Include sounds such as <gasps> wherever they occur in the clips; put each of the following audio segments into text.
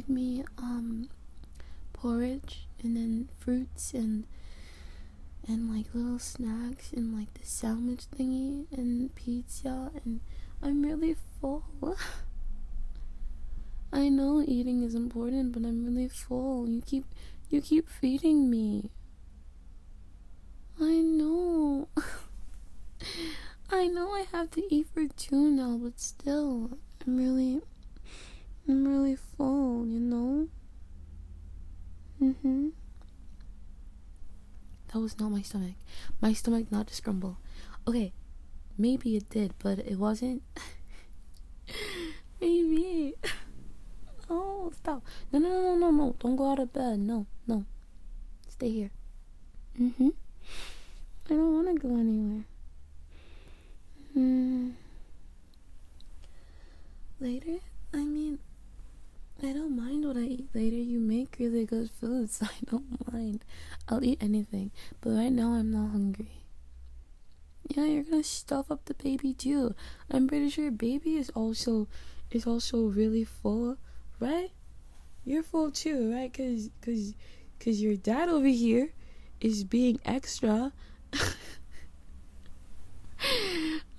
made me um porridge and then fruits and and like little snacks and like the sandwich thingy and pizza and I'm really full. <laughs> I know eating is important, but I'm really full. You keep you keep feeding me. I know. <laughs> I know I have to eat for two now, but still, I'm really, I'm really full, you know? Mm-hmm. That was not my stomach. My stomach not just grumble. Okay, maybe it did, but it wasn't. <laughs> maybe. <laughs> Oh, stop. No, no, no, no, no. Don't go out of bed. No, no. Stay here. Mm-hmm. I don't want to go anywhere. Hmm. Later? I mean, I don't mind what I eat later. You make really good food, so <laughs> I don't mind. I'll eat anything. But right now, I'm not hungry. Yeah, you're gonna stuff up the baby too. I'm pretty sure baby is also is also really full, right? You're full too, right? Cause cause cause your dad over here is being extra. <laughs>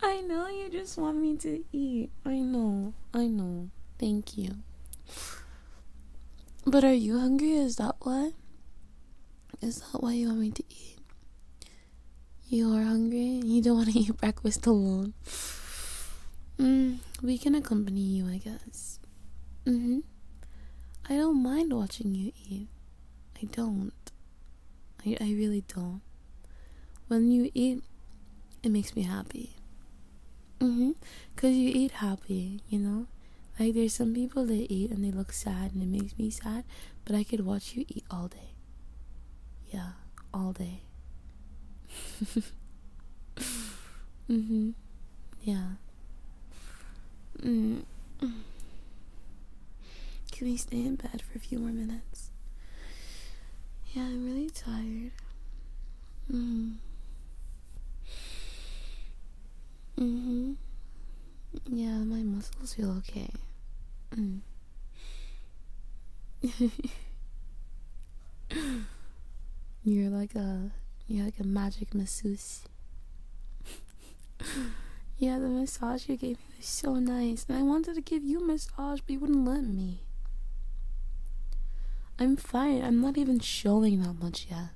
I know you just want me to eat. I know. I know. Thank you. But are you hungry? Is that why? Is that why you want me to eat? You are hungry? You don't want to <laughs> eat breakfast alone? Mm, we can accompany you, I guess. Mm-hmm. I don't mind watching you eat. I don't. I, I really don't. When you eat, it makes me happy. Mhm. Cause you eat happy, you know. Like there's some people that eat and they look sad and it makes me sad, but I could watch you eat all day. Yeah, all day. <laughs> mhm. Yeah. Mm. Can we stay in bed for a few more minutes? Yeah, I'm really tired. Mm. Mhm. Yeah, my muscles feel okay. Mm. <laughs> you're like a you're like a magic masseuse. <laughs> yeah, the massage you gave me was so nice, and I wanted to give you a massage, but you wouldn't let me. I'm fine. I'm not even showing that much yet.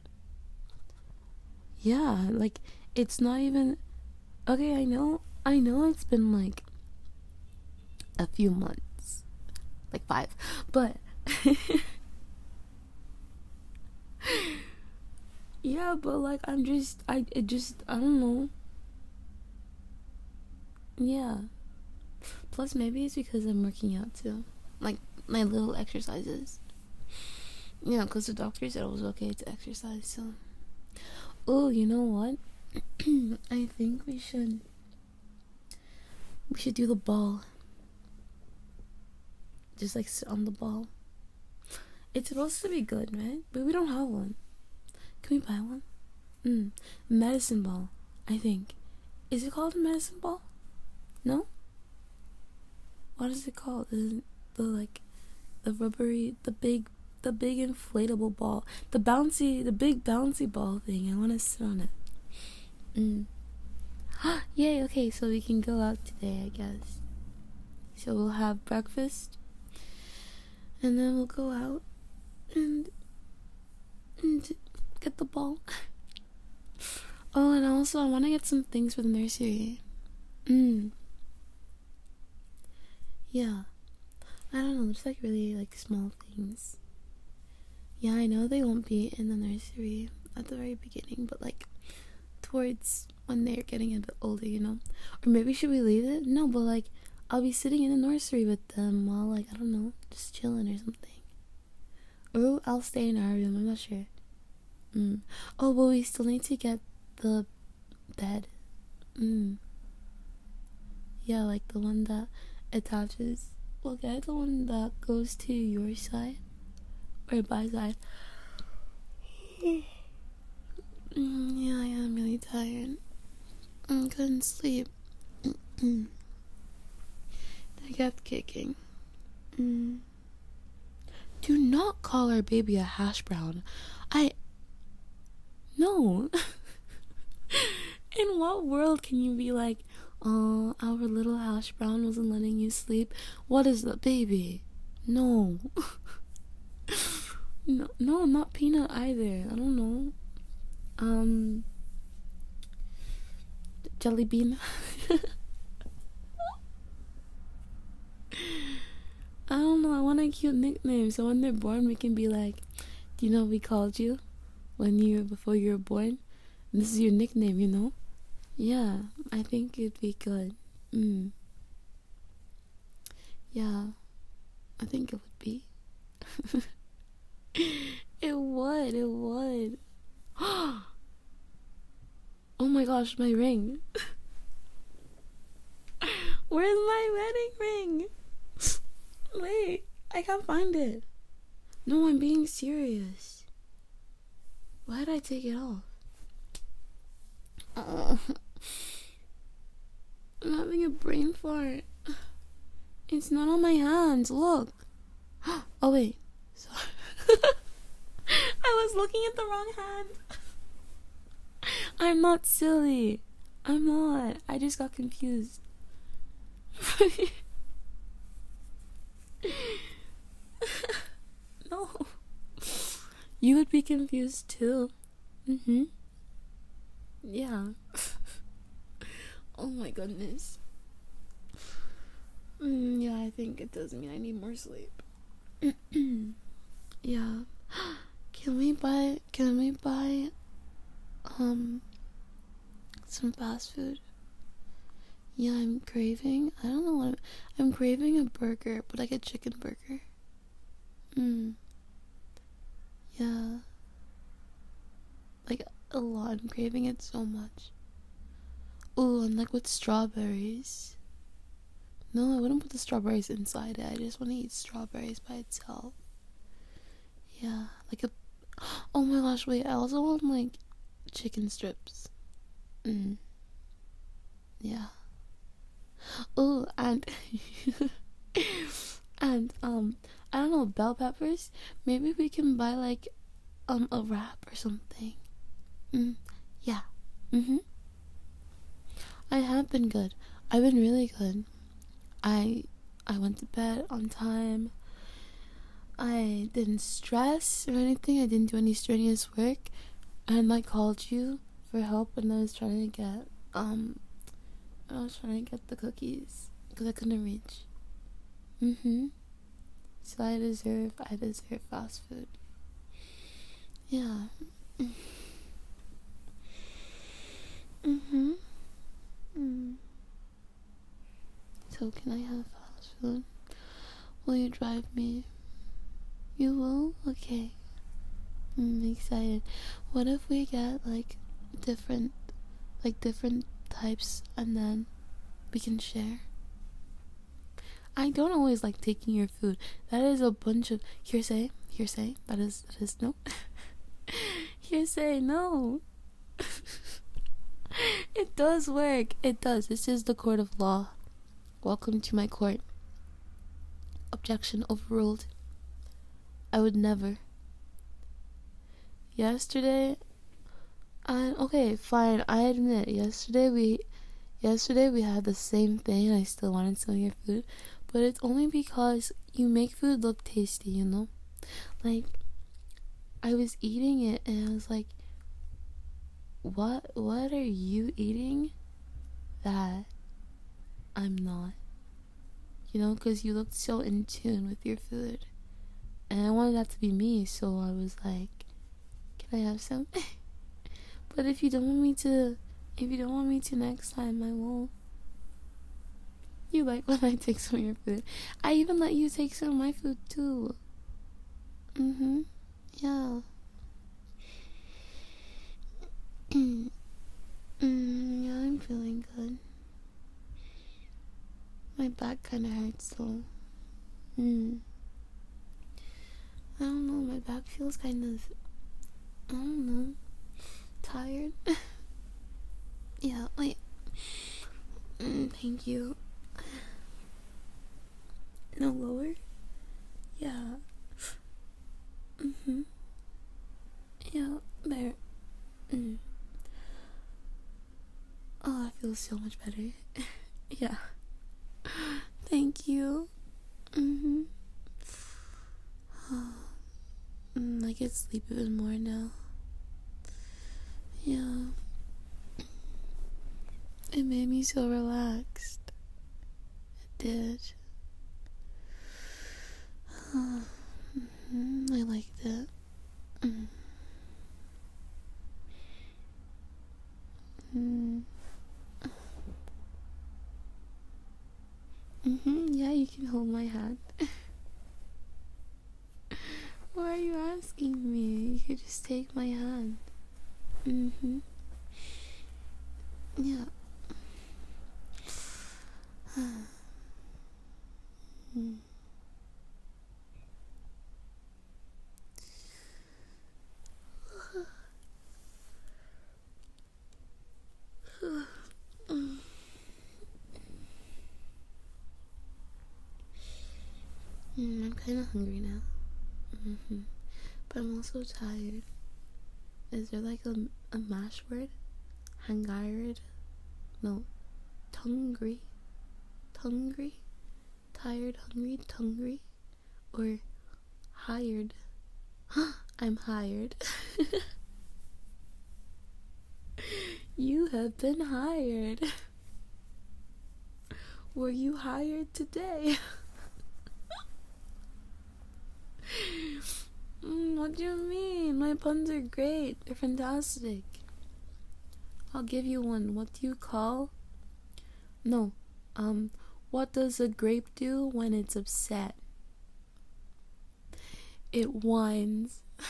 Yeah, like it's not even Okay, I know, I know it's been like a few months, like five, but <laughs> yeah, but like I'm just, I it just, I don't know. Yeah. Plus, maybe it's because I'm working out too, like my little exercises. Yeah, because the doctor said it was okay to exercise, so. Oh, you know what? <clears throat> I think we should we should do the ball. Just like sit on the ball. It's supposed to be good, right? But we don't have one. Can we buy one? Mm. Medicine ball, I think. Is it called a medicine ball? No? What is it called? Is it the like the rubbery the big the big inflatable ball. The bouncy the big bouncy ball thing. I wanna sit on it. Mm. <gasps> Yay, okay, so we can go out today, I guess. So we'll have breakfast and then we'll go out and and get the ball. <laughs> oh, and also I want to get some things for the nursery. Mm. Yeah. I don't know, just like really like small things. Yeah, I know they won't be in the nursery at the very beginning, but like towards when they're getting a bit older, you know? Or maybe should we leave it? No, but like I'll be sitting in the nursery with them while like I don't know, just chilling or something. Or I'll stay in our room, I'm not sure. Mm. Oh, but we still need to get the bed. Mm. Yeah, like the one that attaches. We'll get the one that goes to your side or by side. Mm, yeah, I am really tired. I couldn't sleep. I kept kicking. Mm. Do not call our baby a hash brown. I. No. <laughs> In what world can you be like, oh, our little hash brown wasn't letting you sleep? What is the baby? No. <laughs> no, no, not peanut either. I don't know. Um, jelly bean. <laughs> I don't know. I want a cute nickname, so when they're born, we can be like, "Do you know we called you when you were before you were born? And this is your nickname, you know." Yeah, I think it'd be good. Mm. Yeah, I think it would be. <laughs> it would. It would. <gasps> oh my gosh, my ring. <laughs> Where's my wedding ring? <laughs> Wait, I can't find it. No, I'm being serious. Why did I take it off? Uh, <laughs> I'm having a brain fart. It's not on my hands. Look. <gasps> Oh wait. Sorry. <laughs> I was looking at the wrong hand. <laughs> I'm not silly. I'm not. I just got confused. no. You would be confused too. Mm-hmm. Yeah. <laughs> oh my goodness. Mm, yeah, I think it does mean I need more sleep. <clears throat> yeah. <gasps> Can we buy can we buy um some fast food? Yeah, I'm craving. I don't know what I'm, I'm craving a burger, but like a chicken burger. Mm. Yeah. Like a lot. I'm craving it so much. Oh, and like with strawberries. No, I wouldn't put the strawberries inside it. I just want to eat strawberries by itself. Yeah, like a. <gasps> Oh my gosh! Wait, I also want like chicken strips. Mm. Yeah. Oh, and <laughs> and um, I don't know bell peppers. Maybe we can buy like um a wrap or something. Mm, yeah. Mhm. I have been good. I've been really good. I I went to bed on time. I didn't stress or anything. I didn't do any strenuous work. And I called you for help when I was trying to get um I was trying to get the cookies because I couldn't reach. Mhm. So I deserve I deserve fast food. Yeah. Mhm. Mm. So can I have fast food? Will you drive me? You will? Okay. I'm excited. What if we get like different like different types and then we can share. I don't always like taking your food. That is a bunch of hearsay. Hearsay. That is that is no. <laughs> hearsay. No. <laughs> it does work. It does. This is the court of law. Welcome to my court. Objection overruled. I would never. Yesterday, I okay, fine. I admit, yesterday we, yesterday we had the same thing. I still wanted some of your food, but it's only because you make food look tasty. You know, like I was eating it and I was like, what? What are you eating? That I'm not. You know, because you looked so in tune with your food, and I wanted that to be me. So I was like, can I have some? <laughs> But if you don't want me to, if you don't want me to next time, I won't. You like when I take some of your food. I even let you take some of my food too. Mm-hmm. Yeah. <clears throat> mm, yeah, I'm feeling good. My back kinda hurts though. Mm. I don't know, my back feels kind of I don't know tired. <laughs> yeah, wait. Mm, thank you. No lower? Yeah. Mm-hmm. Yeah, there. Mm. Oh, I feel so much better. <laughs> yeah. Thank you. Mm-hmm. <sighs> mm, I can sleep even more now. Yeah. It made me so relaxed. It did. Mm-hmm. I like that. Mm. Mm. Mm-hmm. Yeah, you can hold my hand. <laughs> Why are you asking me? You could just take my hand. Mm-hmm. Yeah. mm. Mm, I'm kind of hungry now. Mm-hmm. But I'm also tired. Is there like a, a mash word? Hangired? No. Tungry? Tungry? Tired, hungry, tungry? Or hired? <gasps> I'm hired. <laughs> you have been hired. <laughs> Were you hired today? <laughs> mm, what do you mean? My puns are great. They're fantastic. I'll give you one. What do you call? No. Um, what does a grape do when it's upset? It whines. <laughs>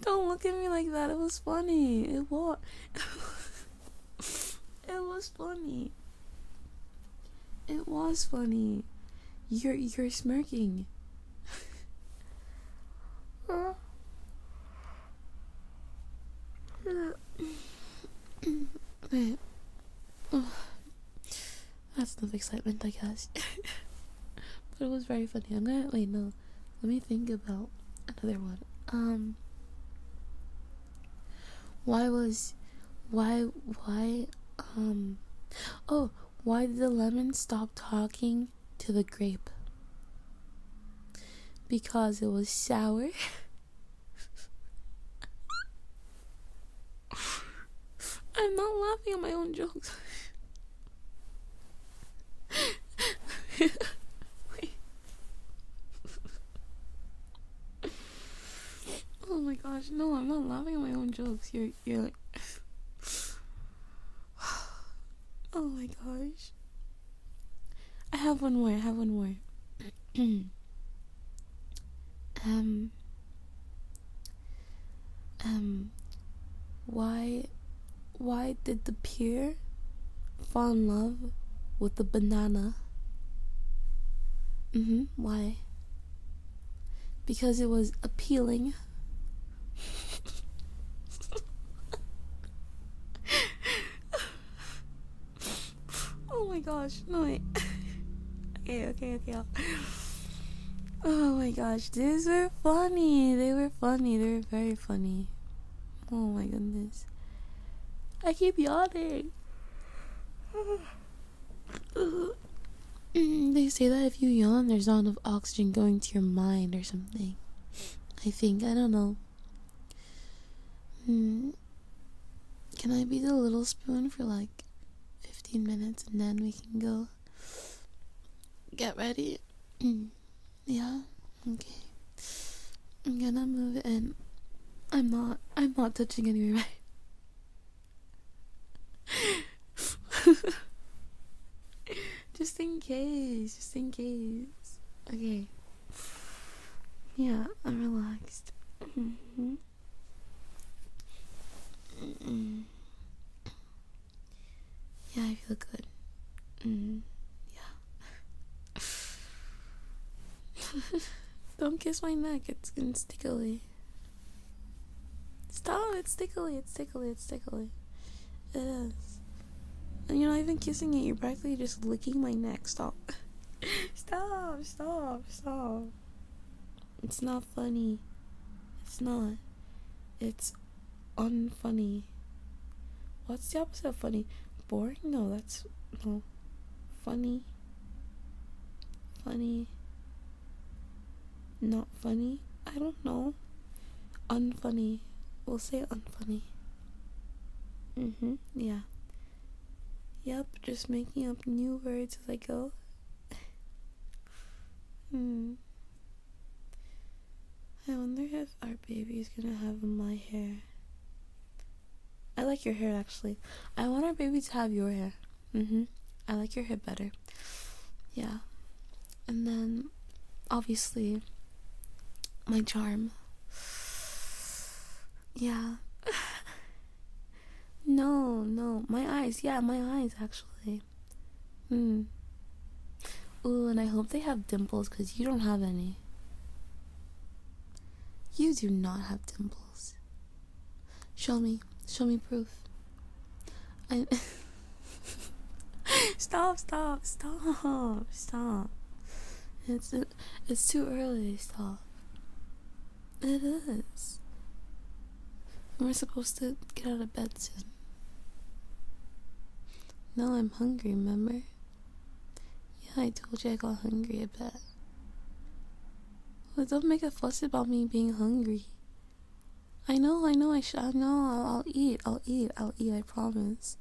Don't look at me like that. It was funny. It was. <laughs> it was funny. It was funny. You're you're smirking. Wait. That's enough excitement, I guess. <laughs> but it was very funny. I'm gonna wait. No, let me think about another one. Um, why was, why, why, um, oh, why did the lemon stop talking to the grape? Because it was sour. <laughs> I'm not laughing at my own jokes. <laughs> oh my gosh, no, I'm not laughing at my own jokes. You're you're like Oh my gosh. I have one more, I have one more. <clears throat> um um why why did the pear fall in love with the banana? Hmm. Why? Because it was appealing. oh my gosh. No, wait. <laughs> okay, okay, okay. <laughs> Oh my gosh. These were funny. They were funny. They were very funny. Oh my goodness. I keep yawning. <sighs> they say that if you yawn, there's not enough oxygen going to your mind or something. I think. I don't know. Hmm. Can I be the little spoon for like 15 minutes and then we can go get ready? <clears throat> yeah? Okay. I'm gonna move in. I'm not. I'm not touching anywhere, right? <laughs> just in case, just in case. Okay. Yeah, I'm relaxed. Mm-hmm. Mm-mm. Yeah, I feel good. Mm, yeah. <laughs> Don't kiss my neck, it's. It's Stop! It's tickly. It's tickly. It's tickly. It is. And you're not even kissing it. You're practically just licking my neck. Stop. <laughs> stop. Stop. Stop. It's not funny. It's not. It's unfunny. What's the opposite of funny? Boring? No, that's no. Funny. Funny. Not funny. I don't know. Unfunny. We'll say unfunny. Mm-hmm. Yeah. Yep. Just making up new words as I go. <laughs> hmm. I wonder if our baby is gonna have my hair. I like your hair actually. I want our baby to have your hair. Mhm. I like your hair better. Yeah. And then obviously my charm. Yeah. <laughs> no, no. My eyes. Yeah, my eyes actually. Hmm. Ooh, and I hope they have dimples because you don't have any. You do not have dimples. Show me. Show me proof. I. <laughs> stop, stop, stop, stop. It's it's too early. Stop. It is. We're supposed to get out of bed soon. No, I'm hungry, remember? Yeah, I told you I got hungry a bit. Well, don't make a fuss about me being hungry. I know, I know, I should, I know, I'll, I'll eat, I'll eat, I'll eat, I promise.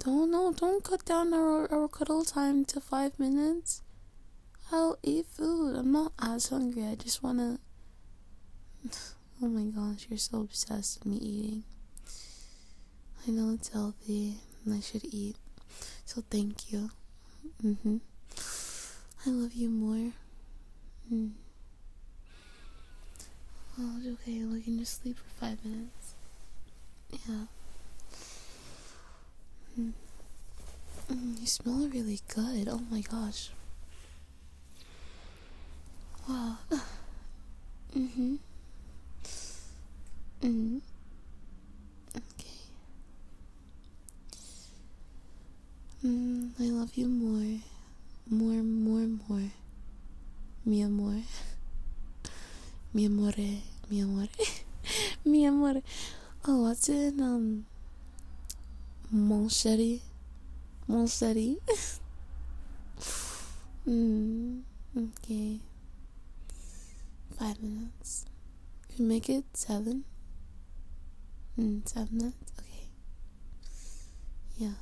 Don't, no, don't cut down our, our cuddle time to five minutes. I'll eat food. I'm not as hungry, I just wanna. <sighs> Oh my gosh, you're so obsessed with me eating. I know it's healthy and I should eat. So thank you. Mm-hmm. I love you more. Mm. Okay, we can just sleep for five minutes. Yeah. Mm. Mm, you smell really good. Oh my gosh. Wow. <sighs> Mm. Okay. Mm, I love you more. More, more, more. Mi amor. <laughs> Mi amore. Mi amore. <laughs> Mi amore. Oh, what's in, um, Mon chéri? Mon chéri? <laughs> mm, okay. Five minutes. Can we make it seven? Mm, seven minutes? Okay. Yeah.